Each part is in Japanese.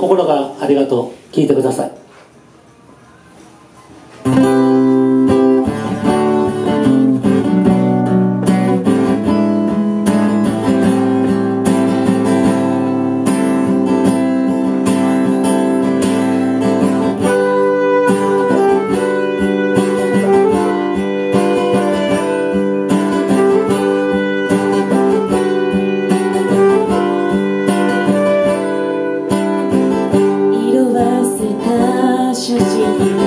心からありがとう。聞いてください。た写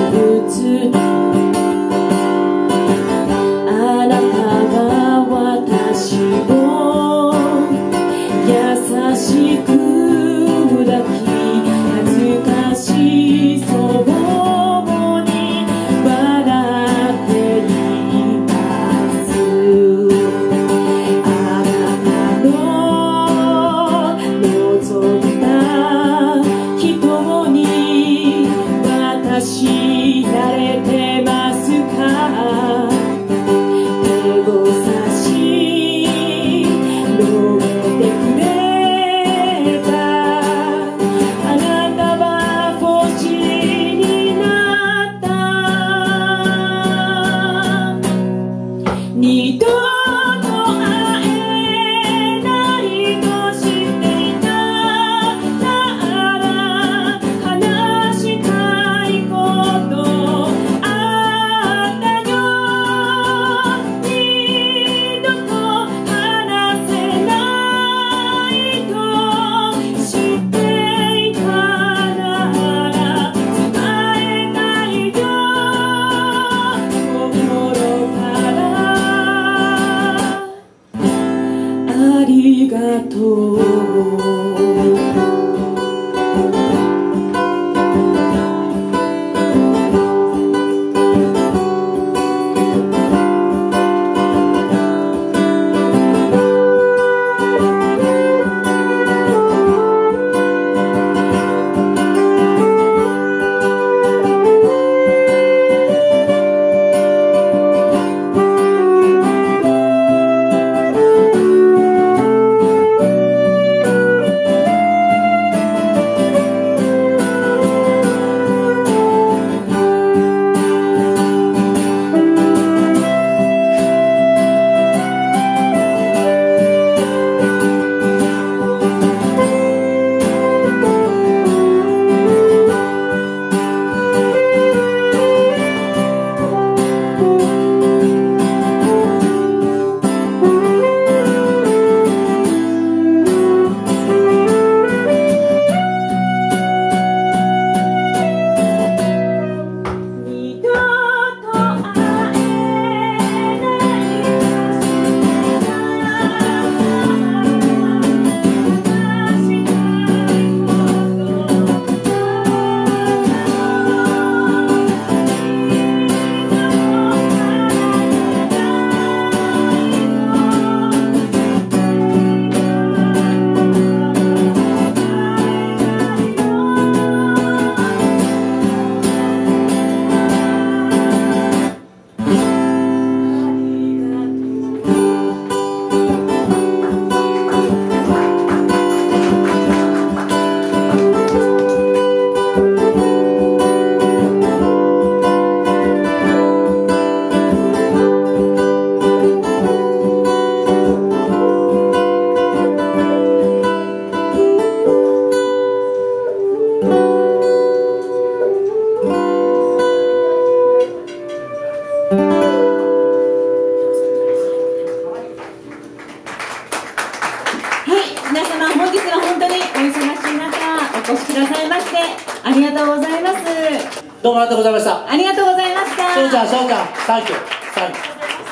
り皆様本日は本当にお忙しい中お越しくださいましてありがとうございます。どうもありがとうございましたありがとうございました。しょうちゃんしょうちゃんサンキューサンキュー